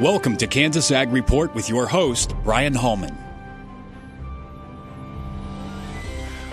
Welcome to Kansas Ag Report with your host, Brian Hallman.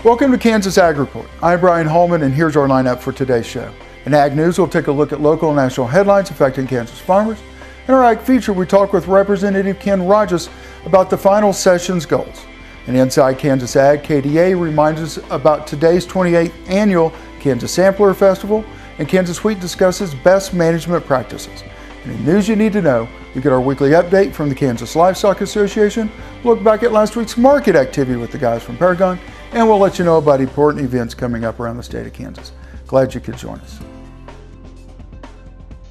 Welcome to Kansas Ag Report. I'm Brian Hallman, and here's our lineup for today's show. In Ag News, we'll take a look at local and national headlines affecting Kansas farmers. In our Ag Feature, we talk with Representative Ken Rahjes about the final session's goals. And Inside Kansas Ag, KDA reminds us about today's 28th annual Kansas Sampler Festival, and Kansas Wheat discusses best management practices. And in news you need to know, we get our weekly update from the Kansas Livestock Association, look back at last week's market activity with the guys from Paragon, and we'll let you know about important events coming up around the state of Kansas. Glad you could join us.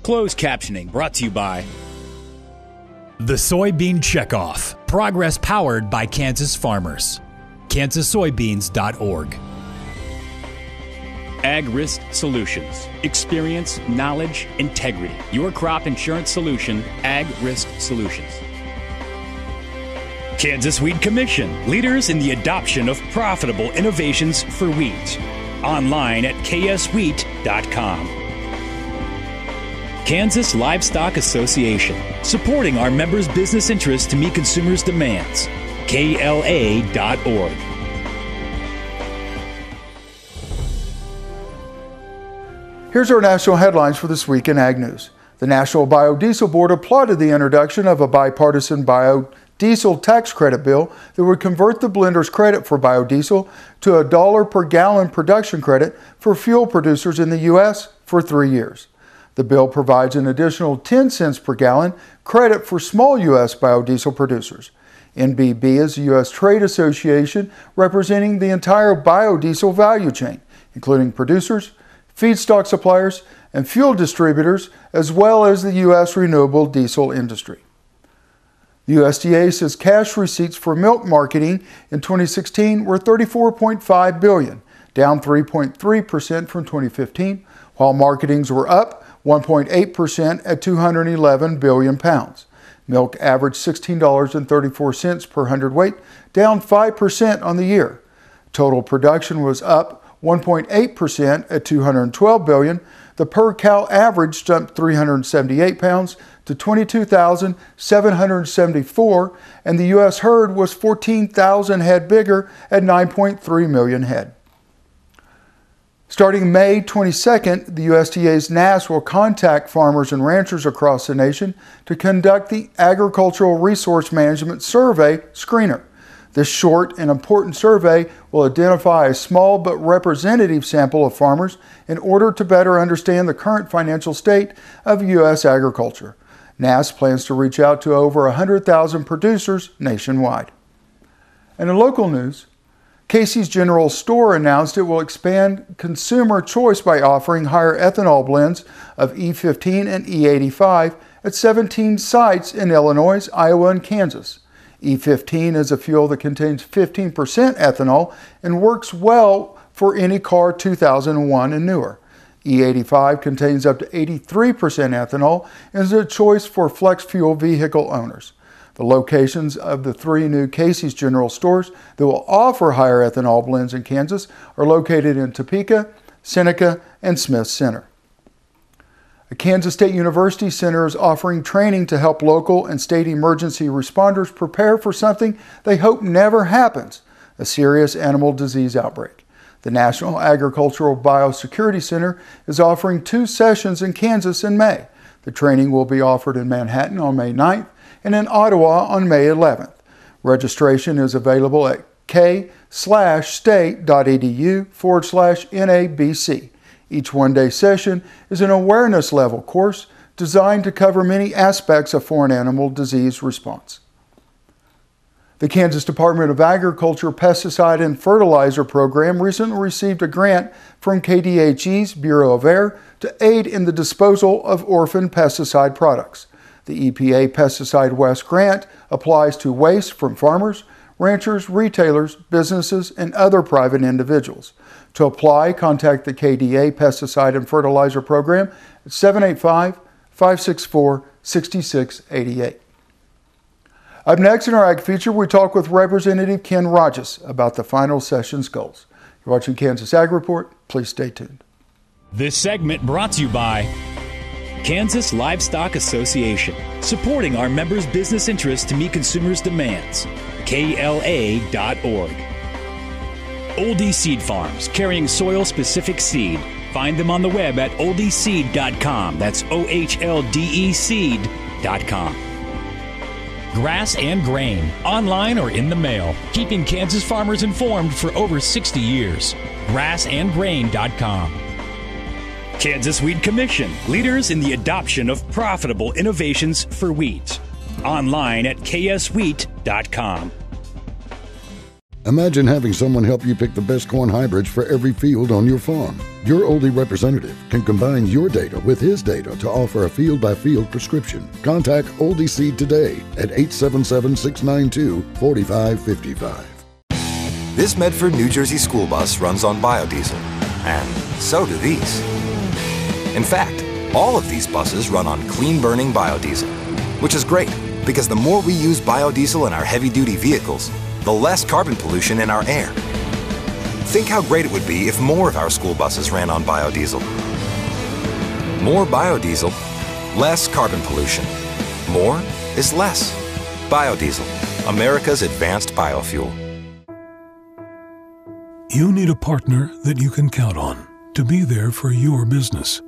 Closed captioning brought to you by The Soybean Checkoff. Progress powered by Kansas farmers. KansasSoybeans.org. Ag Risk Solutions. Experience, knowledge, integrity. Your crop insurance solution, Ag Risk Solutions. Kansas Wheat Commission, leaders in the adoption of profitable innovations for wheat. Online at kswheat.com. Kansas Livestock Association, supporting our members' business interests to meet consumers' demands. KLA.org. Here's our national headlines for this week in Ag News. The National Biodiesel Board applauded the introduction of a bipartisan biodiesel tax credit bill that would convert the blender's credit for biodiesel to a dollar per gallon production credit for fuel producers in the U.S. for three years. The bill provides an additional 10 cents per gallon credit for small U.S. biodiesel producers. NBB is the U.S. trade association representing the entire biodiesel value chain, including producers, feedstock suppliers, and fuel distributors, as well as the U.S. renewable diesel industry. The USDA says cash receipts for milk marketing in 2016 were 34.5 billion, down 3.3% from 2015, while marketings were up 1.8% at 211 billion pounds. Milk averaged $16.34 per hundredweight, down 5% on the year. Total production was up 1.8% at 212 billion. The per cow average jumped 378 pounds to 22,774, and the U.S. herd was 14,000 head bigger at 9.3 million head. Starting May 22nd, the USDA's NASS will contact farmers and ranchers across the nation to conduct the Agricultural Resource Management Survey Screener. This short and important survey will identify a small but representative sample of farmers in order to better understand the current financial state of U.S. agriculture. NASS plans to reach out to over 100,000 producers nationwide. And in local news, Casey's General Store announced it will expand consumer choice by offering higher ethanol blends of E15 and E85 at 17 sites in Illinois, Iowa, and Kansas. E15 is a fuel that contains 15% ethanol and works well for any car 2001 and newer. E85 contains up to 83% ethanol and is a choice for flex fuel vehicle owners. The locations of the three new Casey's General stores that will offer higher ethanol blends in Kansas are located in Topeka, Seneca, and Smith Center. A Kansas State University Center is offering training to help local and state emergency responders prepare for something they hope never happens a serious animal disease outbreak. The National Agricultural Biosecurity Center is offering two sessions in Kansas in May. The training will be offered in Manhattan on May 9th and in Ottawa on May 11th. Registration is available at k slash state.edu forward slash NABC. Each one day session is an awareness level course designed to cover many aspects of foreign animal disease response. The Kansas Department of Agriculture Pesticide and Fertilizer Program recently received a grant from KDHE's Bureau of Air to aid in the disposal of orphan pesticide products. The EPA Pesticide West grant applies to waste from farmers, ranchers, retailers, businesses, and other private individuals. To apply, contact the KDA Pesticide and Fertilizer Program at 785 564 6688. Up next in our Ag Feature, we talk with Representative Ken Rahjes about the final session's goals. You're watching Kansas Ag Report. Please stay tuned. This segment brought to you by Kansas Livestock Association, supporting our members' business interests to meet consumers' demands. KLA.org. Ohlde Seed Farms, carrying soil specific seed. Find them on the web at ohldeseed.com. That's O H L D E seed.com. Grass and Grain, online or in the mail, keeping Kansas farmers informed for over 60 years. Grassandgrain.com. Kansas Wheat Commission, leaders in the adoption of profitable innovations for wheat. Online at kswheat.com. Imagine having someone help you pick the best corn hybrids for every field on your farm. Your Ohlde representative can combine your data with his data to offer a field by field prescription. Contact Ohlde Seed today at 877 692 4555. This Medford, New Jersey school bus runs on biodiesel, and so do these. In fact, all of these buses run on clean burning biodiesel, which is great because the more we use biodiesel in our heavy duty vehicles, the less carbon pollution in our air. Think how great it would be if more of our school buses ran on biodiesel. More biodiesel, less carbon pollution. More is less. Biodiesel, America's advanced biofuel. You need a partner that you can count on to be there for your business.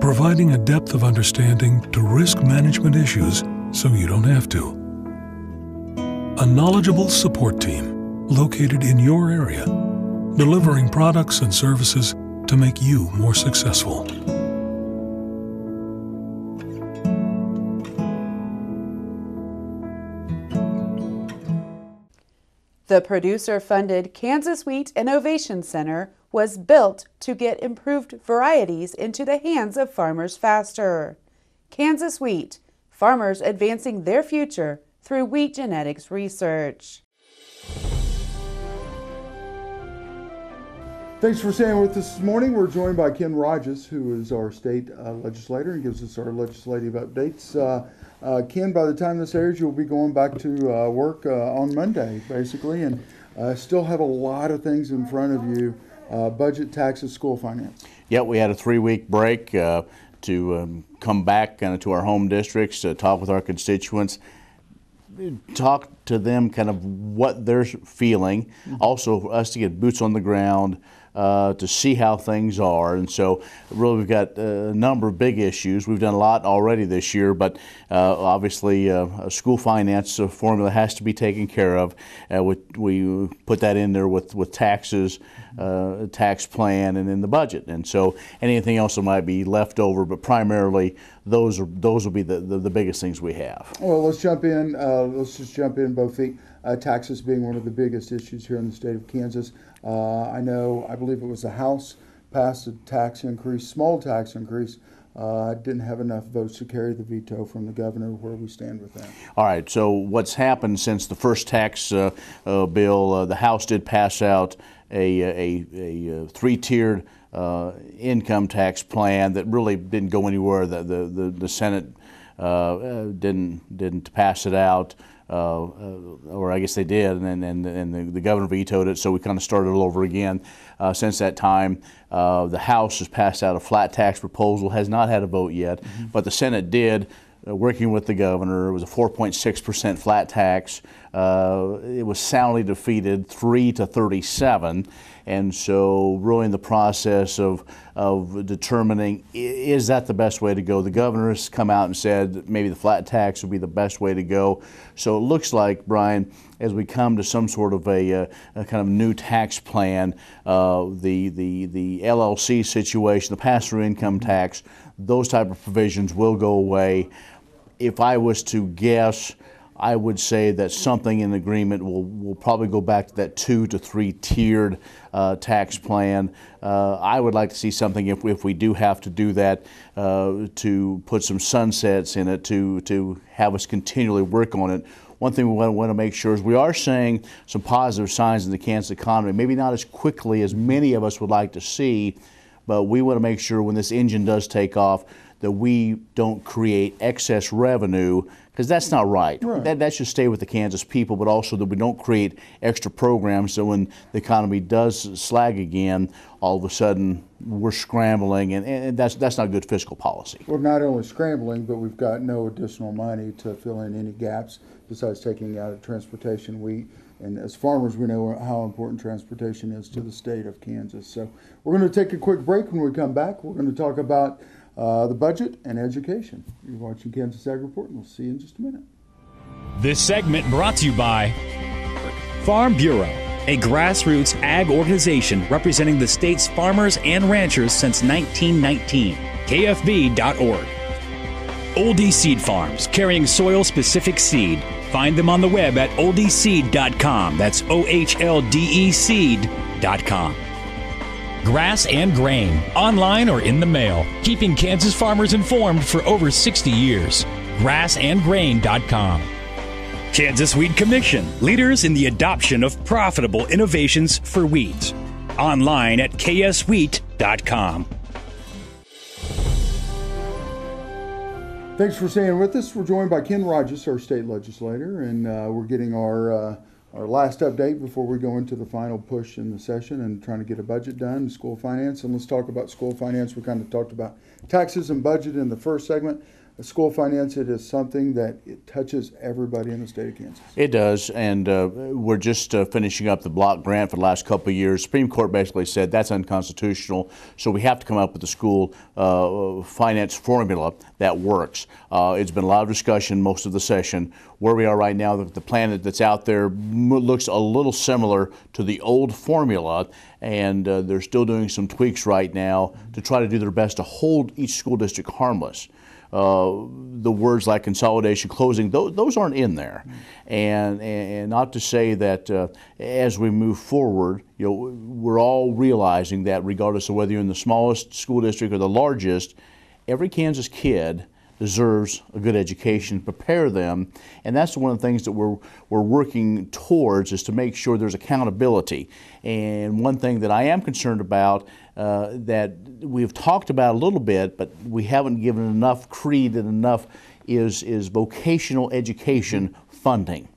Providing a depth of understanding to risk management issues so you don't have to a knowledgeable support team located in your area, delivering products and services to make you more successful. The producer funded Kansas Wheat Innovation Center was built to get improved varieties into the hands of farmers faster. Kansas Wheat, farmers advancing their future through wheat genetics research. Thanks for staying with us this morning. We're joined by Ken Rahjes, who is our state uh, legislator and gives us our legislative updates. Uh, uh, Ken, by the time this airs, you'll be going back to uh, work uh, on Monday, basically, and uh, still have a lot of things in front of you budget, taxes, school finance. Yeah, we had a three week break to um, come back kind of to our home districts to talk with our constituents talk to them kind of what they're feeling. Mm-hmm. Also, for us to get boots on the ground. Uh, to see how things are. And so, really, we've got a number of big issues. We've done a lot already this year, but uh, obviously, uh, school finance formula has to be taken care of. Uh, we, we, put that in there with, with taxes, uh, tax plan, and in the budget. And so, anything else that might be left over, but primarily, those are those will be the, the, the biggest things we have. Well, let's jump in. Uh, let's just jump in both the taxes being one of the biggest issues here in the state of Kansas. Uh, I know, I believe it was the House passed a tax increase, small tax increase. Uh, didn't have enough votes to carry the veto from the governor. Where we stand with that? All right. So what's happened since the first tax uh, uh, bill? Uh, the House did pass out a, a, a, three-tiered uh, income tax plan that really didn't go anywhere. The the, the, the Senate uh, didn't didn't pass it out. Uh, uh, or I guess they did, and, and, and the, the governor vetoed it, so we kind of started all over again. Uh, since that time, the House has passed out a flat tax proposal, has not had a vote yet, mm-hmm. but the Senate did. Uh, working with the governor. It was a 4.6% flat tax. Uh, it was soundly defeated, 3 to 37. And so, really, in the process of, of determining is that the best way to go, the governor has come out and said maybe the flat tax would be the best way to go. So, it looks like, Brian, as we come to some sort of a, a, uh, a kind of new tax plan, uh, the, the, the LLC situation, the pass through income tax, those type of provisions will go away. If I was to guess, I would say that something in agreement will, will probably go back to that two to three tiered uh, tax plan. Uh, I would like to see something if, if we do have to do that uh, to put some sunsets in it to, to have us continually work on it. One thing we want to make sure is we are seeing some positive signs in the Kansas economy, maybe not as quickly as many of us would like to see, but we want to make sure when this engine does take off that we don't create excess revenue because that's not right. Right. That, that should stay with the Kansas people, but also that we don't create extra programs so when the economy does slag again, all of a sudden we're scrambling, and, and that's, that's not good fiscal policy. We're not only scrambling, but we've got no additional money to fill in any gaps besides taking out of transportation. We, and as farmers, we know how important transportation is to the state of Kansas. So we're going to take a quick break. When we come back, we're going to talk about uh, the budget and education. You're watching Kansas Ag Report, and we'll see you in just a minute. This segment brought to you by Farm Bureau, a grassroots ag organization representing the state's farmers and ranchers since 1919. KFB.org. Ohlde Seed Farms, carrying soil specific seed. Find them on the web at ohldeseed.com. That's O H L D E seed.com. Grass and Grain, online or in the mail, keeping Kansas farmers informed for over 60 years. Grassandgrain.com. Kansas Wheat Commission, leaders in the adoption of profitable innovations for weeds. Online at kswheat.com. Thanks for staying with us. We're joined by Ken Rahjes, our state legislator, and uh, we're getting our uh, our last update before we go into the final push in the session and trying to get a budget done, school finance. And let's talk about school finance. We kind of talked about taxes and budget in the first segment. School finance, it is something that it touches everybody in the state of Kansas. It does, and uh, we're just uh, finishing up the block grant for the last couple of years. Supreme Court basically said that's unconstitutional, so we have to come up with a school uh, finance formula that works. Uh, it's been a lot of discussion most of the session. Where we are right now, the, the plan that's out there looks a little similar to the old formula, and uh, they're still doing some tweaks right now to try to do their best to hold each school district harmless uh, the words like consolidation, closing, those, those aren't in there. And, and not to say that uh, as we move forward, you know, we're all realizing that regardless of whether you're in the smallest school district or the largest, every Kansas kid deserves a good education, prepare them, and that's one of the things that we're, we're working towards is to make sure there's accountability. And one thing that I am concerned about uh, that we've talked about a little bit, but we haven't given enough creed and enough is, is vocational education funding.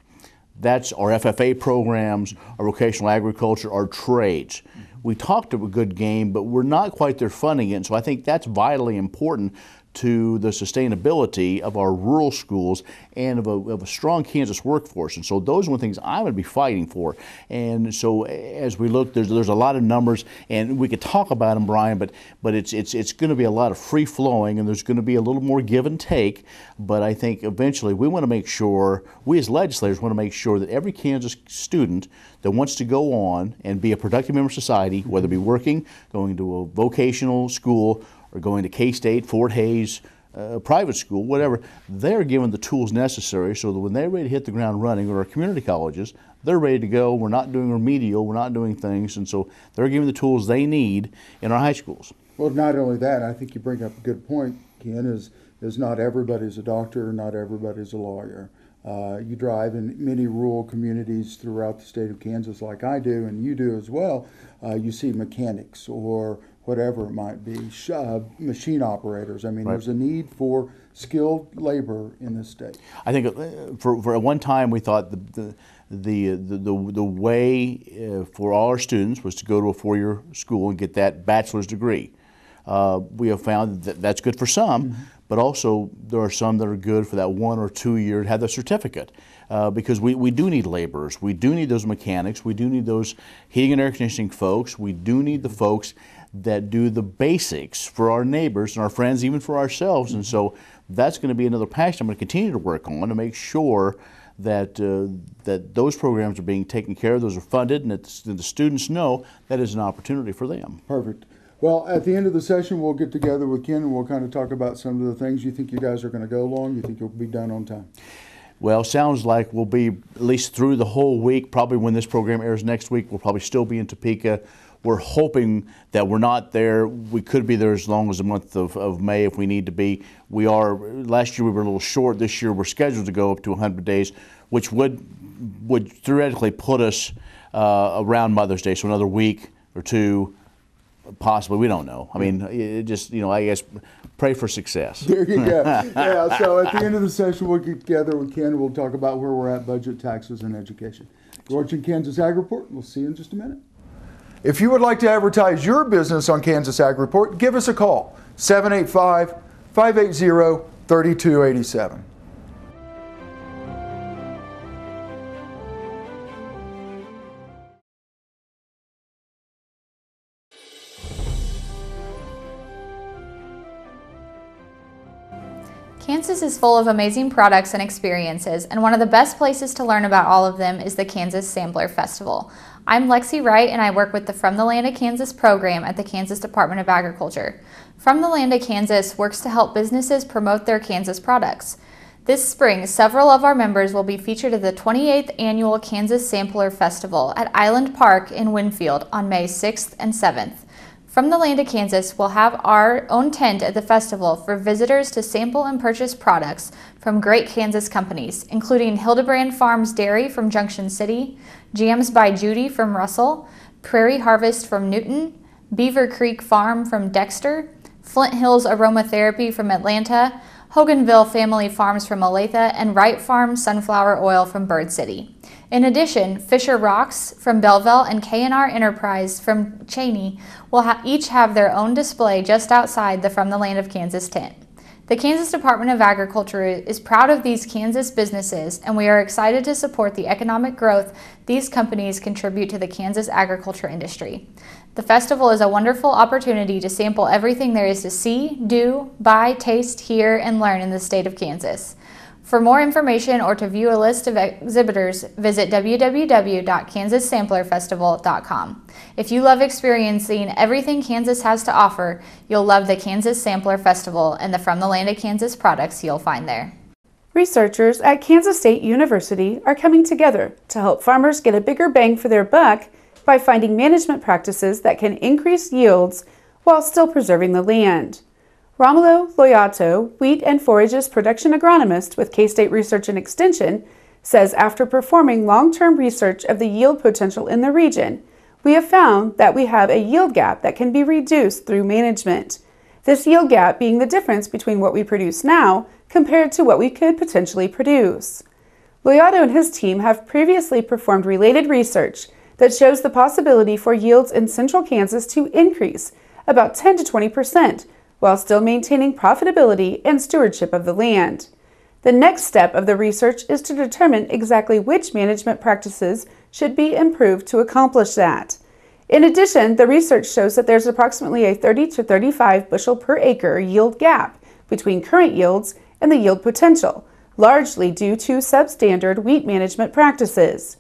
That's our FFA programs, our vocational agriculture, our trades. We talked a good game, but we're not quite there funding it. And so I think that's vitally important to the sustainability of our rural schools and of a, of a, strong Kansas workforce. And so those are the things I'm going to be fighting for. And so as we look, there's, there's a lot of numbers, and we could talk about them, Brian, but, but it's, it's, it's going to be a lot of free flowing, and there's going to be a little more give and take. But I think eventually we want to make sure, we as legislators want to make sure that every Kansas student that wants to go on and be a productive member of society, whether it be working, going to a vocational school, or going to K State, Fort Hays, uh, private school, whatever, they're given the tools necessary so that when they're ready to hit the ground running, or our community colleges, they're ready to go. We're not doing remedial, we're not doing things, and so they're given the tools they need in our high schools. Well, not only that, I think you bring up a good point, Ken, is, is not everybody's a doctor, not everybody's a lawyer. Uh, you drive in many rural communities throughout the state of Kansas, like I do, and you do as well. Uh, you see mechanics or whatever it might be, uh, machine operators. I mean, right. there's a need for skilled labor in this state. I think uh, for, for one time we thought the, the the, the, the, way uh, for all our students was to go to a four-year school and get that bachelor's degree. Uh, we have found that that's good for some, mm-hmm. but also there are some that are good for that one or two year to have the certificate. Uh, because we, we do need laborers, we do need those mechanics, we do need those heating and air conditioning folks, we do need the folks that do the basics for our neighbors and our friends, even for ourselves. And so that's going to be another passion I'm going to continue to work on to make sure that uh, that those programs are being taken care of, those are funded, and that the students know that is an opportunity for them. Perfect. Well, at the end of the session, we'll get together with Ken and we'll kind of talk about some of the things you think you guys are going to go along. You think you'll be done on time? Well, sounds like we'll be at least through the whole week. Probably when this program airs next week, we'll probably still be in Topeka we're hoping that we're not there. We could be there as long as the month of, of May if we need to be. We are. Last year we were a little short. This year we're scheduled to go up to 100 days, which would would theoretically put us uh, around Mother's Day, so another week or two possibly. We don't know. I mean, it just you know, I guess pray for success. There you go. yeah. So at the end of the session, we'll get together with Ken. And we'll talk about where we're at, budget, taxes, and education. You're watching Kansas Ag Report. We'll see you in just a minute. If you would like to advertise your business on Kansas Ag Report, give us a call 785 580 3287. Kansas is full of amazing products and experiences, and one of the best places to learn about all of them is the Kansas Sampler Festival. I'm Lexi Wright, and I work with the From the Land of Kansas program at the Kansas Department of Agriculture. From the Land of Kansas works to help businesses promote their Kansas products. This spring, several of our members will be featured at the 28th annual Kansas Sampler Festival at Island Park in Winfield on May 6th and 7th. From the land of Kansas, we'll have our own tent at the festival for visitors to sample and purchase products from great Kansas companies, including Hildebrand Farms Dairy from Junction City, Jams by Judy from Russell, Prairie Harvest from Newton, Beaver Creek Farm from Dexter, Flint Hills Aromatherapy from Atlanta, Hoganville Family Farms from Olathe, and Wright Farm Sunflower Oil from Bird City. In addition, Fisher Rocks from Belleville and K&R Enterprise from Cheney will ha each have their own display just outside the From the Land of Kansas tent. The Kansas Department of Agriculture is proud of these Kansas businesses, and we are excited to support the economic growth these companies contribute to the Kansas agriculture industry. The festival is a wonderful opportunity to sample everything there is to see, do, buy, taste, hear, and learn in the state of Kansas. For more information or to view a list of exhibitors, visit www.kansassamplerfestival.com. If you love experiencing everything Kansas has to offer, you'll love the Kansas Sampler Festival and the From the Land of Kansas products you'll find there. Researchers at Kansas State University are coming together to help farmers get a bigger bang for their buck by finding management practices that can increase yields while still preserving the land. Romulo Lollato, wheat and forages production agronomist with K-State Research and Extension, says after performing long-term research of the yield potential in the region, we have found that we have a yield gap that can be reduced through management. This yield gap being the difference between what we produce now compared to what we could potentially produce. Loyato and his team have previously performed related research that shows the possibility for yields in central Kansas to increase about 10 to 20 percent while still maintaining profitability and stewardship of the land. The next step of the research is to determine exactly which management practices should be improved to accomplish that. In addition, the research shows that there's approximately a 30 to 35 bushel per acre yield gap between current yields and the yield potential, largely due to substandard wheat management practices.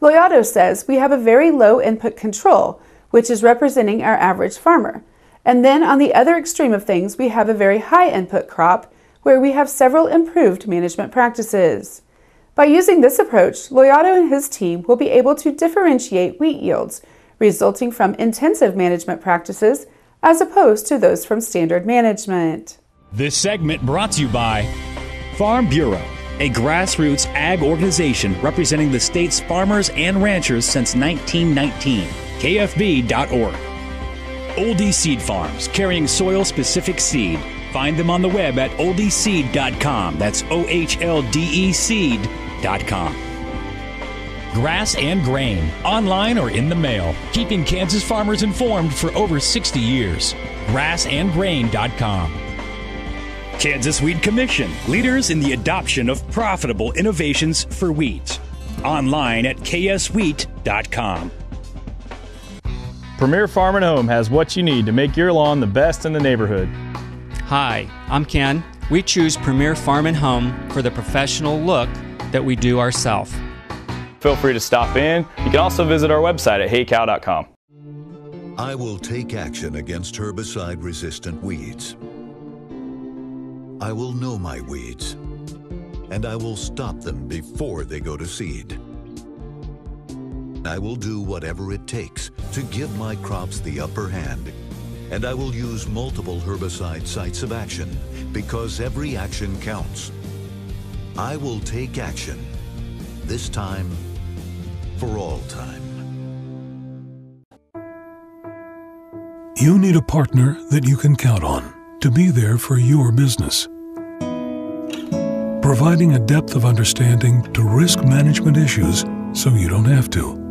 Lollato says we have a very low input control, which is representing our average farmer. And then on the other extreme of things, we have a very high input crop where we have several improved management practices. By using this approach, Lollato and his team will be able to differentiate wheat yields resulting from intensive management practices as opposed to those from standard management. This segment brought to you by Farm Bureau, a grassroots ag organization representing the state's farmers and ranchers since 1919. KFB.org. Ohlde Seed Farms, carrying soil specific seed. Find them on the web at ohldeseed.com. That's O H L D E seed.com. Grass and Grain, online or in the mail, keeping Kansas farmers informed for over 60 years. Grassandgrain.com. Kansas Wheat Commission, leaders in the adoption of profitable innovations for wheat. Online at kswheat.com. Premier Farm and Home has what you need to make your lawn the best in the neighborhood. Hi, I'm Ken. We choose Premier Farm and Home for the professional look that we do ourselves. Feel free to stop in. You can also visit our website at heycow.com. I will take action against herbicide resistant weeds. I will know my weeds, and I will stop them before they go to seed. I will do whatever it takes to give my crops the upper hand. And I will use multiple herbicide sites of action because every action counts. I will take action, this time for all time. You need a partner that you can count on to be there for your business. Providing a depth of understanding to risk management issues so you don't have to.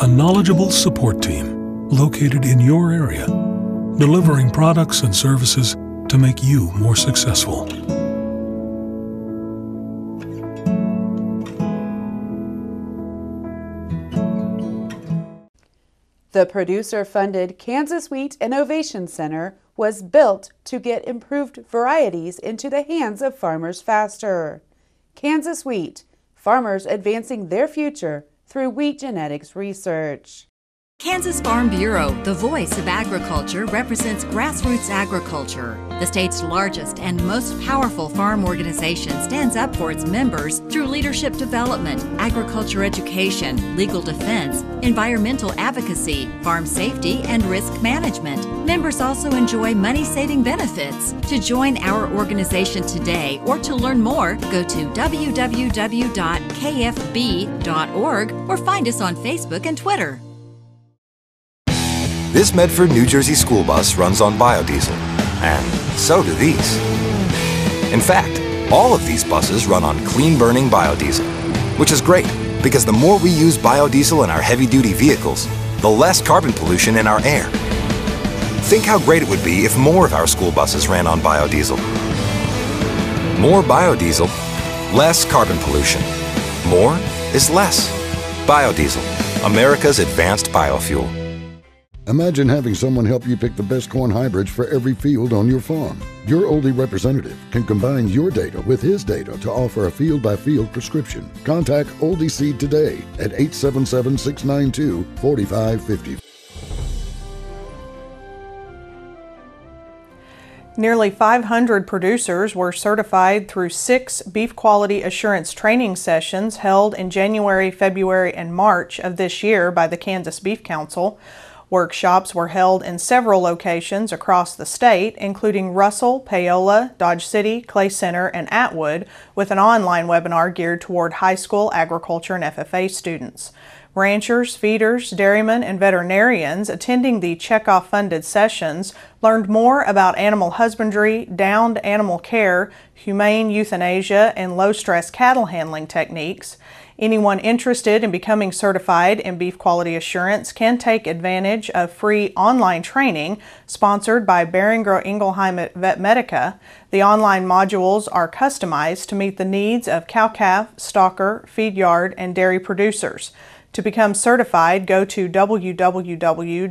A knowledgeable support team located in your area, delivering products and services to make you more successful. The producer funded Kansas Wheat Innovation Center was built to get improved varieties into the hands of farmers faster. Kansas Wheat, farmers advancing their future through wheat genetics research. Kansas Farm Bureau, the voice of agriculture, represents grassroots agriculture. The state's largest and most powerful farm organization stands up for its members through leadership development, agriculture education, legal defense, environmental advocacy, farm safety, and risk management. Members also enjoy money saving benefits. To join our organization today or to learn more, go to www.kfb.org or find us on Facebook and Twitter. This Medford, New Jersey school bus runs on biodiesel, and so do these. In fact, all of these buses run on clean burning biodiesel, which is great because the more we use biodiesel in our heavy duty vehicles, the less carbon pollution in our air. Think how great it would be if more of our school buses ran on biodiesel. More biodiesel, less carbon pollution. More is less. Biodiesel, America's advanced biofuel. Imagine having someone help you pick the best corn hybrids for every field on your farm. Your Ohlde representative can combine your data with his data to offer a field by field prescription. Contact Ohlde Seed today at 877 692 4550. Nearly 500 producers were certified through six beef quality assurance training sessions held in January, February, and March of this year by the Kansas Beef Council. Workshops were held in several locations across the state, including Russell, Paola, Dodge City, Clay Center, and Atwood, with an online webinar geared toward high school agriculture and FFA students. Ranchers, feeders, dairymen, and veterinarians attending the checkoff funded sessions learned more about animal husbandry, downed animal care, humane euthanasia, and low stress cattle handling techniques. Anyone interested in becoming certified in beef quality assurance can take advantage of free online training sponsored by Boehringer Ingelheim Vetmedica. The online modules are customized to meet the needs of cow-calf, stocker, feed yard, and dairy producers. To become certified, go to www.bqa.org.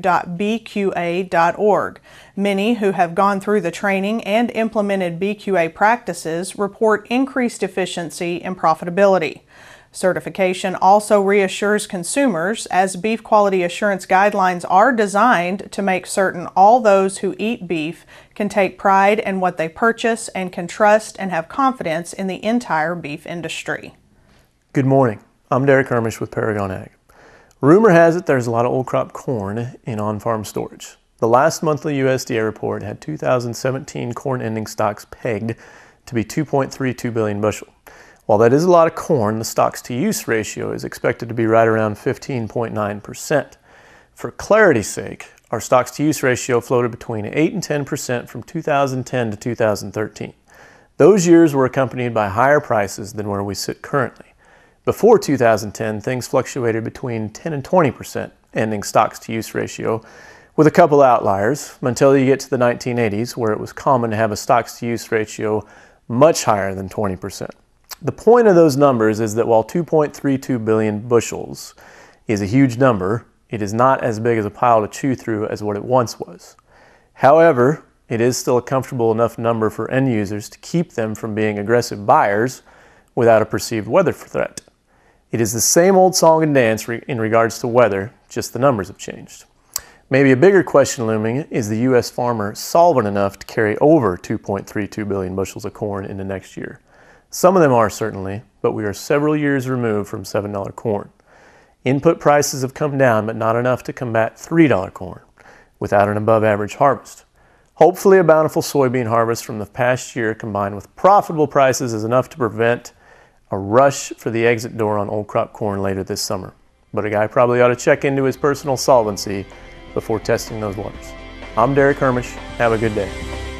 Many who have gone through the training and implemented BQA practices report increased efficiency and profitability. Certification also reassures consumers as beef quality assurance guidelines are designed to make certain all those who eat beef can take pride in what they purchase and can trust and have confidence in the entire beef industry. Good morning. I'm Derek Ermish with Paragon Ag. Rumor has it there's a lot of old crop corn in on farm storage. The last monthly USDA report had 2017 corn ending stocks pegged to be 2.32 billion bushel. While that is a lot of corn, the stocks to use ratio is expected to be right around 15.9%. For clarity's sake, our stocks to use ratio floated between 8 and 10% from 2010 to 2013. Those years were accompanied by higher prices than where we sit currently. Before 2010, things fluctuated between 10 and 20% ending stocks to use ratio, with a couple outliers until you get to the 1980s, where it was common to have a stocks to use ratio much higher than 20%. The point of those numbers is that while 2.32 billion bushels is a huge number, it is not as big as a pile to chew through as what it once was. However, it is still a comfortable enough number for end users to keep them from being aggressive buyers without a perceived weather threat. It is the same old song and dance re in regards to weather, just the numbers have changed. Maybe a bigger question looming is the U.S. farmer solvent enough to carry over 2.32 billion bushels of corn into next year? Some of them are certainly, but we are several years removed from $7 corn. Input prices have come down, but not enough to combat $3 corn without an above average harvest. Hopefully, a bountiful soybean harvest from the past year combined with profitable prices is enough to prevent a rush for the exit door on old crop corn later this summer. But a guy probably ought to check into his personal solvency before testing those waters. I'm Derek Ermish. Have a good day.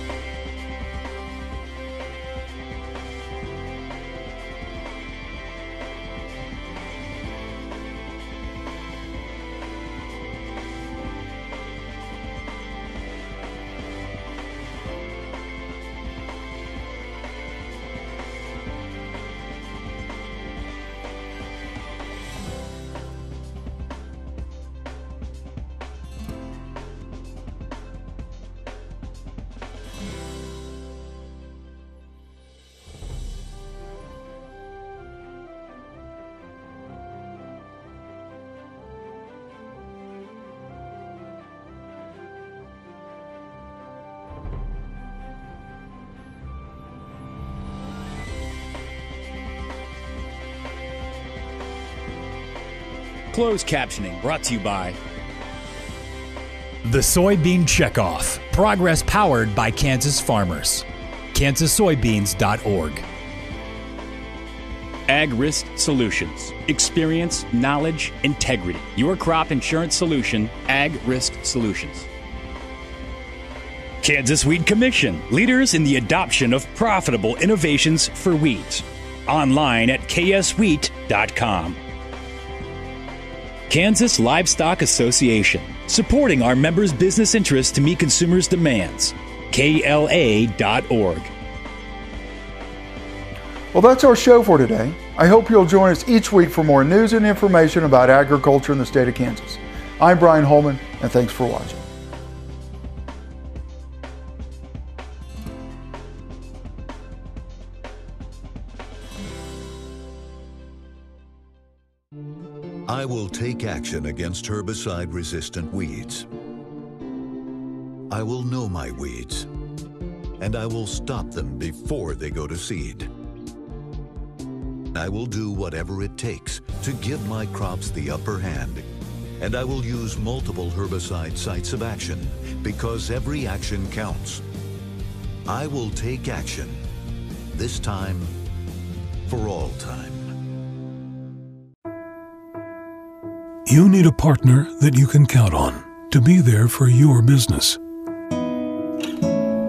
Closed captioning brought to you by The Soybean Checkoff. Progress powered by Kansas farmers. KansasSoybeans.org. Ag Risk Solutions. Experience, knowledge, integrity. Your crop insurance solution, Ag Risk Solutions. Kansas Wheat Commission. Leaders in the adoption of profitable innovations for wheat. Online at kswheat.com. Kansas Livestock Association, supporting our members' business interests to meet consumers' demands. KLA.org. Well, that's our show for today. I hope you'll join us each week for more news and information about agriculture in the state of Kansas. I'm Brian Holman, and thanks for watching. I will take action against herbicide-resistant weeds. I will know my weeds, and I will stop them before they go to seed. I will do whatever it takes to give my crops the upper hand, and I will use multiple herbicide sites of action because every action counts. I will take action, this time for all time. You need a partner that you can count on to be there for your business.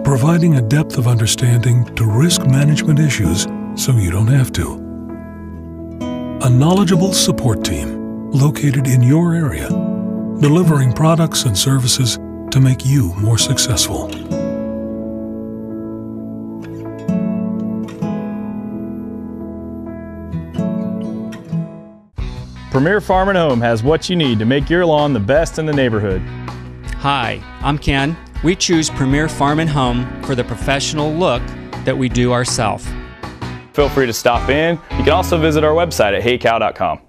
Providing a depth of understanding to risk management issues so you don't have to. A knowledgeable support team located in your area, delivering products and services to make you more successful. Premier Farm and Home has what you need to make your lawn the best in the neighborhood. Hi, I'm Ken. We choose Premier Farm and Home for the professional look that we do ourselves. Feel free to stop in. You can also visit our website at heycow.com.